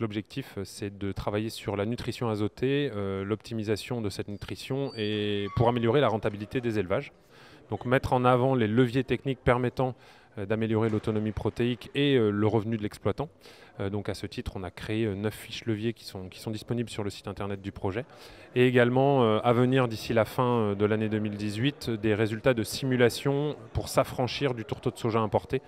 L'objectif, c'est de travailler sur la nutrition azotée, l'optimisation de cette nutrition et pour améliorer la rentabilité des élevages. Donc mettre en avant les leviers techniques permettant euh, d'améliorer l'autonomie protéique et euh, le revenu de l'exploitant. Euh, donc à ce titre, on a créé neuf fiches leviers qui sont, qui sont disponibles sur le site internet du projet. Et également, à venir d'ici la fin de l'année 2018, des résultats de simulation pour s'affranchir du tourteau de soja importé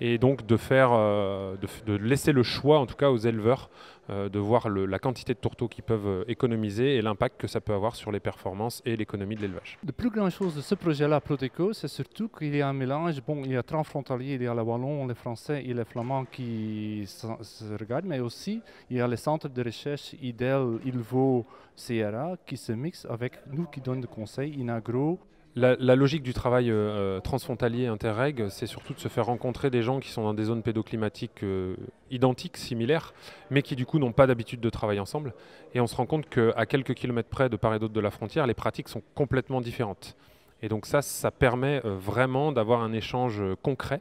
et donc de, faire, euh, de, laisser le choix, en tout cas aux éleveurs, euh, de voir la quantité de tourteaux qu'ils peuvent euh, économiser et l'impact que ça peut avoir sur les performances et l'économie de l'élevage. La plus grande chose de ce projet-là, Proteco, c'est surtout qu'il y a un mélange. Bon, il y a transfrontaliers, il y a les Wallons, les Français et les Flamands qui se regardent, mais aussi il y a les centres de recherche IDEL, ILVO, CRA qui se mixent avec nous qui donnent des conseils, INAGRO, la, logique du travail euh, euh, transfrontalier Interreg, c'est surtout de se faire rencontrer des gens qui sont dans des zones pédoclimatiques euh, identiques, similaires, mais qui du coup n'ont pas d'habitude de travailler ensemble. Et on se rend compte qu'à quelques kilomètres près de part et d'autre de la frontière, les pratiques sont complètement différentes. Et donc ça, ça permet vraiment d'avoir un échange concret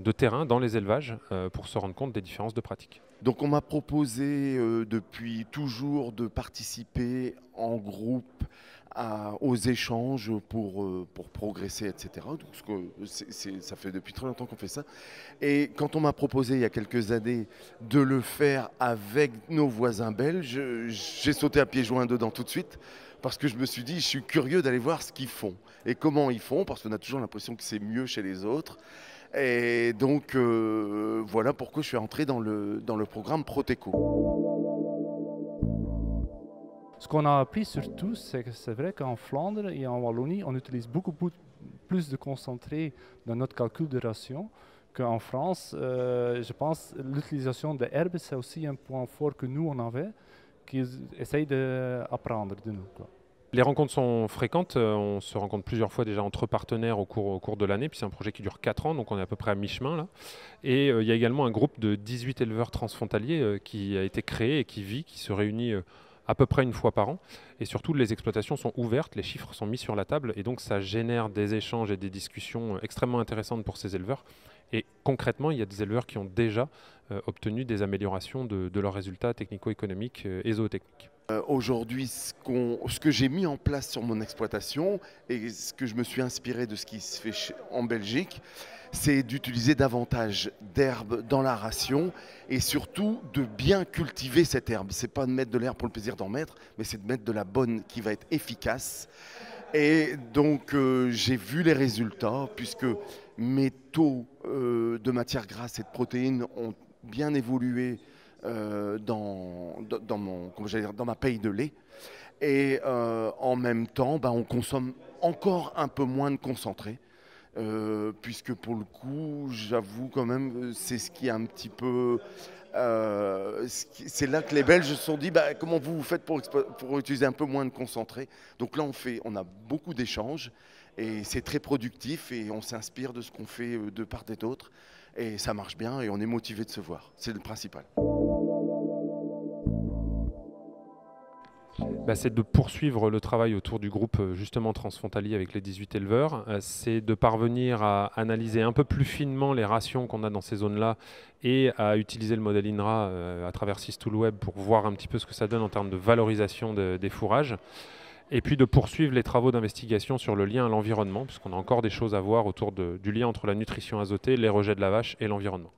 de terrain dans les élevages pour se rendre compte des différences de pratiques. Donc on m'a proposé depuis toujours de participer en groupe aux échanges pour, euh, pour progresser, etc. Donc, ça fait depuis très longtemps qu'on fait ça. Et quand on m'a proposé il y a quelques années de le faire avec nos voisins belges, j'ai sauté à pieds joints dedans tout de suite parce que je me suis dit, je suis curieux d'aller voir ce qu'ils font et comment ils font, parce qu'on a toujours l'impression que c'est mieux chez les autres. Et donc, euh, voilà pourquoi je suis entré dans le, dans le programme Proteco. Ce qu'on a appris surtout, c'est que c'est vrai qu'en Flandre et en Wallonie, on utilise beaucoup plus de concentré dans notre calcul de ration qu'en France. Euh, je pense l'utilisation de herbes, c'est aussi un point fort que nous, on avait, qu'ils essayent d'apprendre de nous. Les rencontres sont fréquentes, euh, on se rencontre plusieurs fois déjà entre partenaires au cours, de l'année, puis c'est un projet qui dure 4 ans, donc on est à peu près à mi-chemin là. Et euh, il y a également un groupe de 18 éleveurs transfrontaliers qui a été créé et qui vit, qui se réunit à peu près une fois par an. Et surtout, les exploitations sont ouvertes, les chiffres sont mis sur la table, et donc ça génère des échanges et des discussions euh, extrêmement intéressantes pour ces éleveurs. Concrètement, il y a des éleveurs qui ont déjà euh, obtenu des améliorations de, leurs résultats technico-économiques euh, et zootechniques. Aujourd'hui, ce, ce, que j'ai mis en place sur mon exploitation et ce que je me suis inspiré de ce qui se fait en Belgique, c'est d'utiliser davantage d'herbe dans la ration et surtout de bien cultiver cette herbe. C'est pas de mettre de l'herbe pour le plaisir d'en mettre, mais c'est de mettre de la bonne qui va être efficace. Et donc euh, j'ai vu les résultats puisque mes taux euh, de matière grasse et de protéines ont bien évolué euh, dans, ma paye de lait. Et en même temps, ben, on consomme encore un peu moins de concentré. Euh, puisque pour le coup, j'avoue quand même, c'est ce qui est un petit peu... Euh, c'est là que les Belges se sont dit, bah, comment vous, vous faites pour, pour, utiliser un peu moins de concentré? Donc là, on, fait, on a beaucoup d'échanges et c'est très productif et on s'inspire de ce qu'on fait euh, de part et d'autre. Et ça marche bien et on est motivé de se voir. C'est le principal. Bah, c'est de poursuivre le travail autour du groupe euh, justement transfrontalier avec les 18 éleveurs. Euh, c'est de parvenir à analyser un peu plus finement les rations qu'on a dans ces zones-là et à utiliser le modèle INRA euh, à travers Web pour voir un petit peu ce que ça donne en termes de valorisation des fourrages. Et puis de poursuivre les travaux d'investigation sur le lien à l'environnement, puisqu'on a encore des choses à voir autour du lien entre la nutrition azotée, les rejets de la vache et l'environnement.